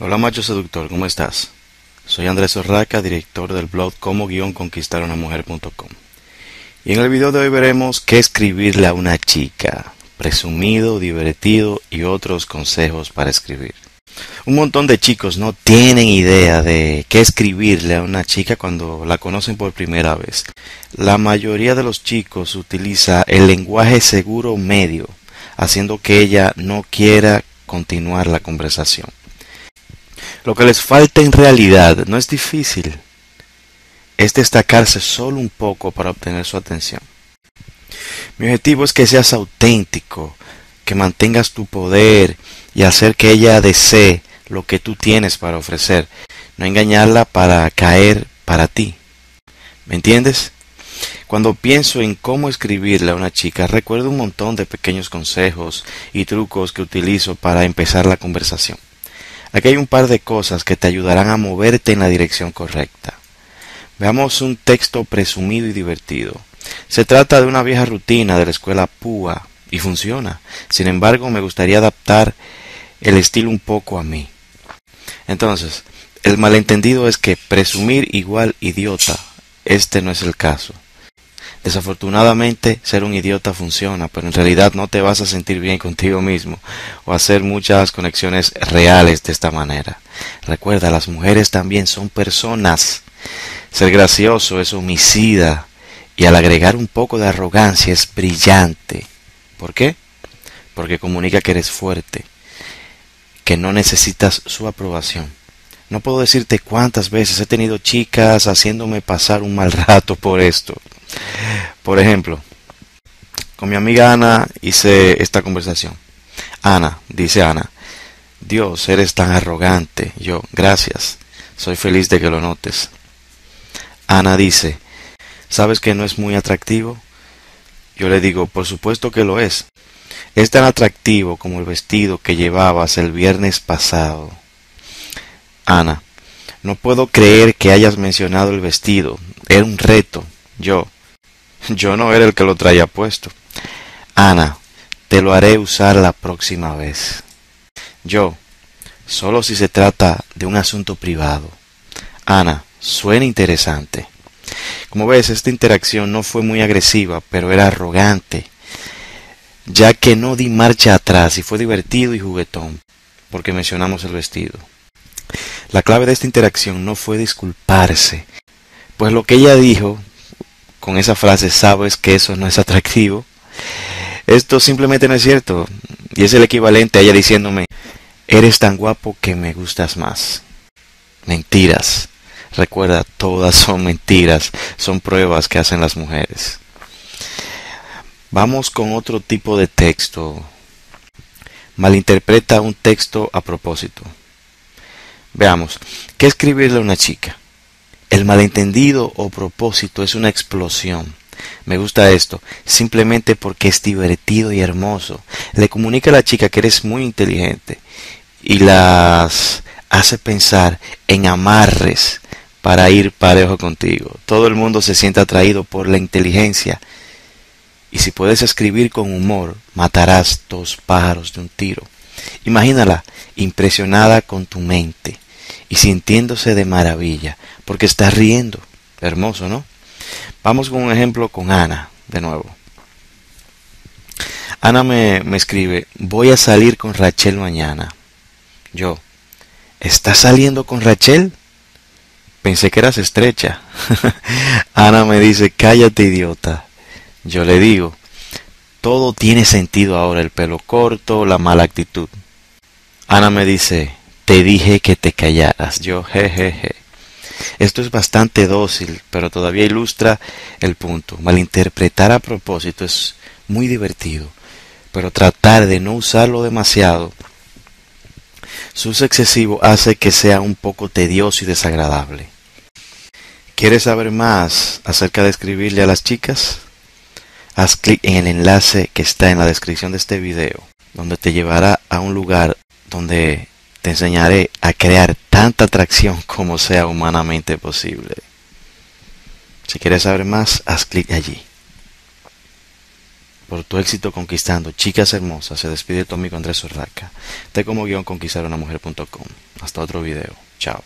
Hola macho seductor, ¿cómo estás? Soy Andrés Orraca, director del blog como conquistarunamujer.com. Y en el video de hoy veremos qué escribirle a una chica, presumido, divertido y otros consejos para escribir. Un montón de chicos no tienen idea de qué escribirle a una chica cuando la conocen por primera vez. La mayoría de los chicos utiliza el lenguaje seguro medio, haciendo que ella no quiera continuar la conversación. Lo que les falta en realidad no es difícil, es destacarse solo un poco para obtener su atención. Mi objetivo es que seas auténtico, que mantengas tu poder y hacer que ella desee lo que tú tienes para ofrecer, no engañarla para caer para ti. ¿Me entiendes? Cuando pienso en cómo escribirle a una chica, recuerdo un montón de pequeños consejos y trucos que utilizo para empezar la conversación. Aquí hay un par de cosas que te ayudarán a moverte en la dirección correcta. Veamos un texto presumido y divertido. Se trata de una vieja rutina de la escuela PUA y funciona. Sin embargo, me gustaría adaptar el estilo un poco a mí. Entonces, el malentendido es que presumir igual idiota. Este no es el caso. Desafortunadamente, ser un idiota funciona, pero en realidad no te vas a sentir bien contigo mismo o hacer muchas conexiones reales de esta manera. Recuerda, las mujeres también son personas. Ser gracioso es homicida y al agregar un poco de arrogancia es brillante. ¿Por qué? Porque comunica que eres fuerte, que no necesitas su aprobación. No puedo decirte cuántas veces he tenido chicas haciéndome pasar un mal rato por esto. Por ejemplo, con mi amiga Ana hice esta conversación. Ana, dice Ana, Dios, eres tan arrogante. Yo, gracias. Soy feliz de que lo notes. Ana dice, ¿sabes que no es muy atractivo? Yo le digo, por supuesto que lo es. Es tan atractivo como el vestido que llevabas el viernes pasado. Ana, no puedo creer que hayas mencionado el vestido. Era un reto. Yo, yo no era el que lo traía puesto. Ana, te lo haré usar la próxima vez. Yo, solo si se trata de un asunto privado. Ana, suena interesante. Como ves, esta interacción no fue muy agresiva, pero era arrogante, ya que no di marcha atrás y fue divertido y juguetón, porque mencionamos el vestido. La clave de esta interacción no fue disculparse, pues lo que ella dijo con esa frase sabes que eso no es atractivo. Esto simplemente no es cierto. Y es el equivalente a ella diciéndome, eres tan guapo que me gustas más. Mentiras. Recuerda, todas son mentiras, son pruebas que hacen las mujeres. Vamos con otro tipo de texto. Malinterpreta un texto a propósito. Veamos, ¿qué escribirle a una chica? El malentendido o propósito es una explosión. Me gusta esto, simplemente porque es divertido y hermoso. Le comunica a la chica que eres muy inteligente y las hace pensar en amarres para ir parejo contigo. Todo el mundo se siente atraído por la inteligencia. Y si puedes escribir con humor, matarás dos pájaros de un tiro. Imagínala impresionada con tu mente y sintiéndose de maravilla, porque está riendo. Hermoso, ¿no? Vamos con un ejemplo con Ana, de nuevo. Ana me, me escribe, voy a salir con Rachel mañana. Yo, ¿estás saliendo con Rachel? Pensé que eras estrecha. Ana me dice, cállate idiota. Yo le digo, todo tiene sentido ahora, el pelo corto, la mala actitud. Ana me dice, te dije que te callaras. Yo, jejeje. Esto es bastante dócil, pero todavía ilustra el punto. Malinterpretar a propósito es muy divertido, pero tratar de no usarlo demasiado, su uso excesivo hace que sea un poco tedioso y desagradable. ¿Quieres saber más acerca de escribirle a las chicas? Haz clic en el enlace que está en la descripción de este video, donde te llevará a un lugar donde te enseñaré a crear tanta atracción como sea humanamente posible. Si quieres saber más, haz clic allí. por tu éxito conquistando chicas hermosas, se despide tu amigo Andrés Urraca de como guion conquistar una mujer.com. Hasta otro video. Chao.